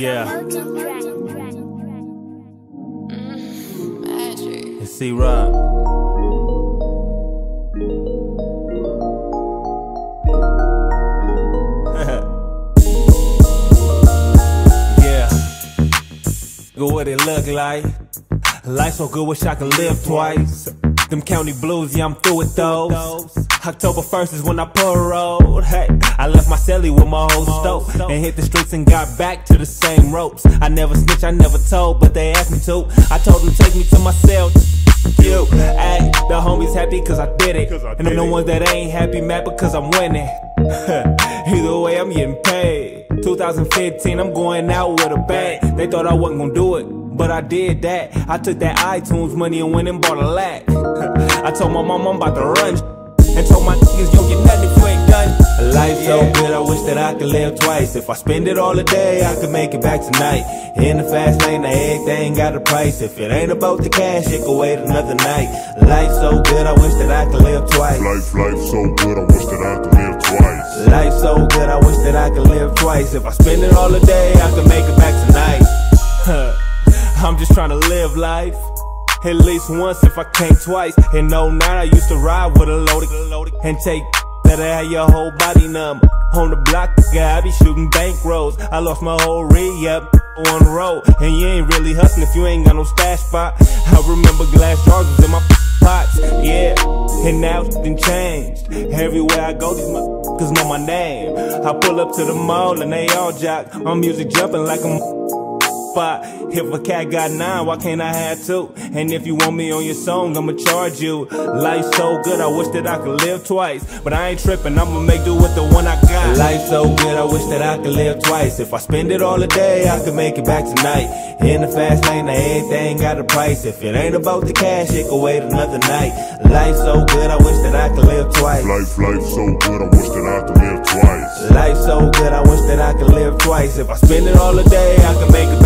Yeah. Mm, magic. It's C Rob. yeah. Go what it look like. Life so good, wish I could live twice. Them county blues, yeah, I'm through with those. October 1st is when I paroled. Hey, I left my celly with my whole stove and hit the streets and got back to the same ropes. I never snitch, I never told, but they asked me to. I told them take me to my cell. You, ay, the homies happy cause I did it. And them the ones that ain't happy, mad because I'm winning. Either way, I'm getting paid. 2015, I'm going out with a bag. They thought I wasn't gonna do it, but I did that. I took that iTunes money and went and bought a lat. I told my mom I'm about to run. And told my niggas, you get nothing if you ain't done. Life so good, I wish that I could live twice. If I spend it all a day, I could make it back tonight. In the fast lane, everything got a price. If it ain't about the cash, it could wait another night. Life so good, I wish that I could live twice. Life, life so good, I wish that I could live twice. Life so good, I wish that I could live twice. If I spend it all a day, I could make it back tonight. I'm just trying to live life. At least once if I can't twice. In 09, I used to ride with a loaded and take that I had your whole body number. On the block, guy, I be shooting bank rolls. I lost my whole re-up on the road. And you ain't really hustling if you ain't got no stash spot. I remember glass jars in my pots, yeah. And now it's changed. Everywhere I go, these motherfuckers know my name. I pull up to the mall and they all jock. My music jumping like a spot. If a cat got nine, why can't I have two? And if you want me on your song, I'ma charge you. Life so good, I wish that I could live twice. But I ain't tripping, I'ma make do with the one I got. Life so good, I wish that I could live twice. If I spend it all a day, I could make it back tonight. In the fast lane, everything got a price. If it ain't about the cash, it could wait another night. Life so good, I wish that I could live twice. Life, life so good, I wish that I could live twice. Life so good, I wish that I could live twice. If I spend it all a day, I could make it.